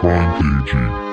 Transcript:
Crime KG.